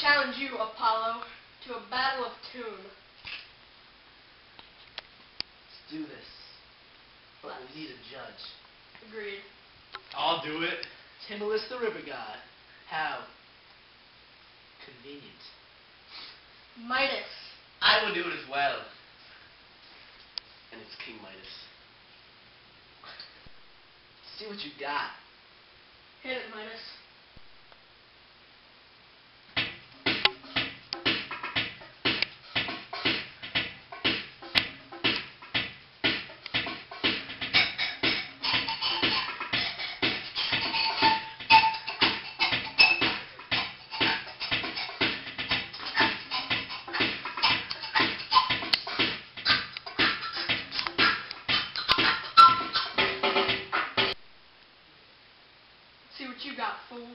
challenge you, Apollo, to a battle of tune. Let's do this. But we need a judge. Agreed. I'll do it. Tmolus the river god. How convenient. Midas. I will do it as well. And it's King Midas. See what you got. Hit it, Midas. Got, fool.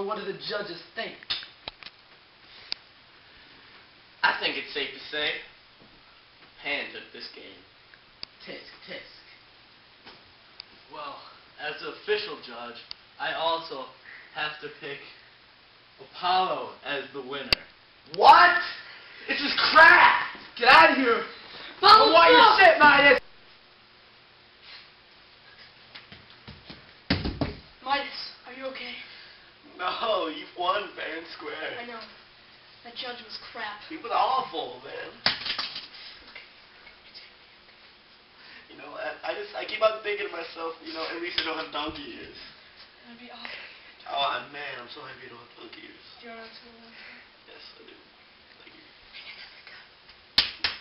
So what do the judges think? I think it's safe to say Pan took this game. Tisk, tisk. Well, as the official judge, I also have to pick Apollo as the winner. What? This is crap! Get out of here! I Follow want your through! shit, Midas! Midas, are you okay? No, you've won fair and I know. That judge was crap. He was awful, man. You know, I, I just I keep on thinking to myself, you know, at least I don't have donkey ears. That'd be awful. Oh man, I'm so happy you don't have donkey ears. Do you want to Yes, I do. Thank you.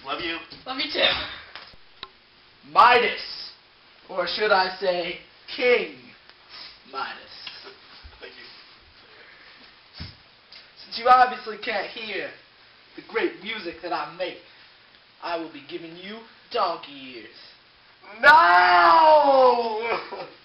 Love you. Love you too. Midas! Or should I say, King Midas. you obviously can't hear the great music that I make, I will be giving you donkey ears. No!